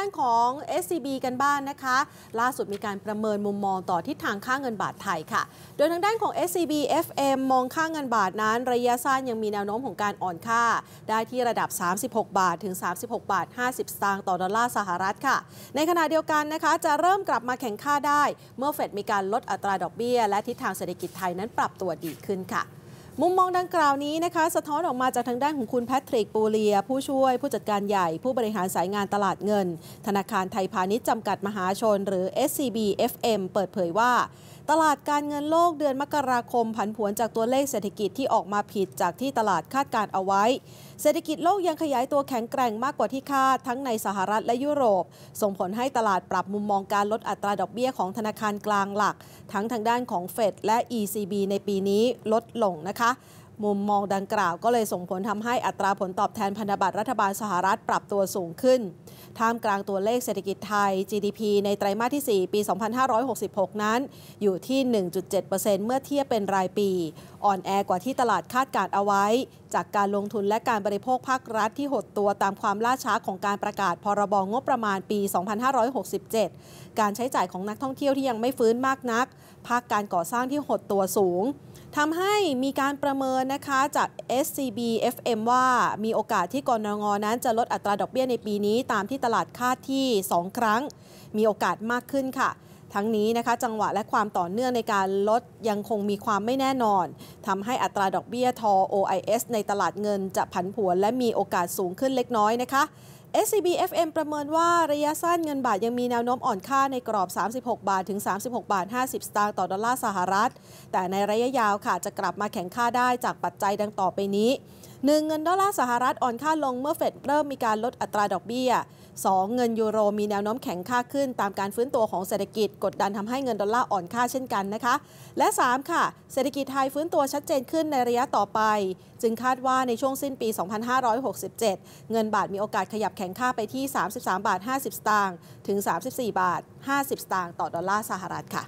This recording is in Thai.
ด้านของ SCB กันบ้างนนะคะ ล่าสุดมีการประเมินมุมมองต่อทิศทางค่าเงินบาทไทยค่ะ โดยทางด้านของ SCB FM มองค่าเงินบาทนั้น ระยะสั้นยังมีแนวโน้มของการอ่อนค่า ได้ที่ระดับ 36 บาทถึง 36 บาท 50 สตางค์ต่อดอลลาร์สหรัฐค่ะ ในขณะเดียวกันนะคะจะเริ่มกลับมาแข่งค่าได้ เมื่อเฟดมีการลดอัตราดอกเบี้ย และทิศทางเศรษฐกิจไทยนั้นปรับตัวดีขึ้นค่ะ มุมมองดังกล่าวนี้นะคะ สะท้อนออกมาจากทางด้านของคุณแพทริกปูเลีย ผู้ช่วยผู้จัดการใหญ่ ผู้บริหารสายงานตลาดเงิน ธนาคารไทยพาณิชย์จำกัดมหาชน หรือ SCB FM เปิดเผยว่าตลาดการเงินโลกเดือนมกราคมผันผวนจากตัวเลขเศรษฐกิจที่ออกมาผิดจากที่ตลาดคาดการเอาไว้ เศรษฐกิจโลกยังขยายตัวแข็งแกร่งมากกว่าที่คาดทั้งในสหรัฐและยุโรป ส่งผลให้ตลาดปรับมุมมองการลดอัตราดอกเบี้ยของธนาคารกลางหลัก ทั้งทางด้านของเฟดและ ECB ในปีนี้ลดลงนะคะ มุมมองดังกล่าวก็เลยส่งผลทำให้อัตราผลตอบแทนพันธบัตรรัฐบาลสหรัฐปรับตัวสูงขึ้น ท่ามกลางตัวเลขเศรษฐกิจไทย GDP ในไตรมาสที่ 4 ปี 2566 นั้น อยู่ที่ 1.7%เมื่อเทียบเป็นรายปี อ่อนแอกว่าที่ตลาดคาดการเอาไว้ จากการลงทุนและการบริโภคภาครัฐที่หดตัวตามความล่าช้าของการประกาศพรบงบประมาณปี 2567 การใช้จ่ายของนักท่องเที่ยวที่ยังไม่ฟื้นมากนัก ภาคการก่อสร้างที่หดตัวสูงทำให้มีการประเมินนะคะจาก SCB FM ว่ามีโอกาสที่กรงงนั้นจะลดอัตราดอกเบี้ยในปีนี้ตามที่ตลาดคาดที่ 2 ครั้ง มีโอกาสมากขึ้นค่ะ ทั้งนี้นะคะจังหวะและความต่อเนื่องในการลดยังคงมีความไม่แน่นอนทำให้อัตราดอกเบี้ยทอ OIS ในตลาดเงินจะผันผวนและมีโอกาสสูงขึ้นเล็กน้อยนะคะ SCB FM ประเมินว่าระยะสั้นเงินบาทยังมีแนวโน้มอ่อนค่าในกรอบ 36 บาทถึง 36 บาท 50 สตางค์ต่อดอลลาร์สหรัฐ แต่ในระยะยาวค่ะจะกลับมาแข็งค่าได้จากปัจจัยดังต่อไปนี้ หนึ่งเงินดอลลาร์สหรัฐอ่อนค่าลงเมื่อเฟดเริ่มมีการลดอัตราดอกเบี้ย 2. เงินยูโรมีแนวโน้มแข็งค่าขึ้น ตามการฟื้นตัวของเศรษฐกิจกดดันทำให้เงินดอลลาร์อ่อนค่าเช่นกันนะคะ และ 3. ค่ะ เศรษฐกิจไทยฟื้นตัวชัดเจนขึ้นในระยะต่อไป จึงคาดว่าในช่วงสิ้นปี 2567 เงินบาทมีโอกาสขยับแข็งค่าไปที่ 33 บาท 50 สตางค์ถึง 34 บาท 50 สตางค์ต่อดอลลาร์สหรัฐค่ะ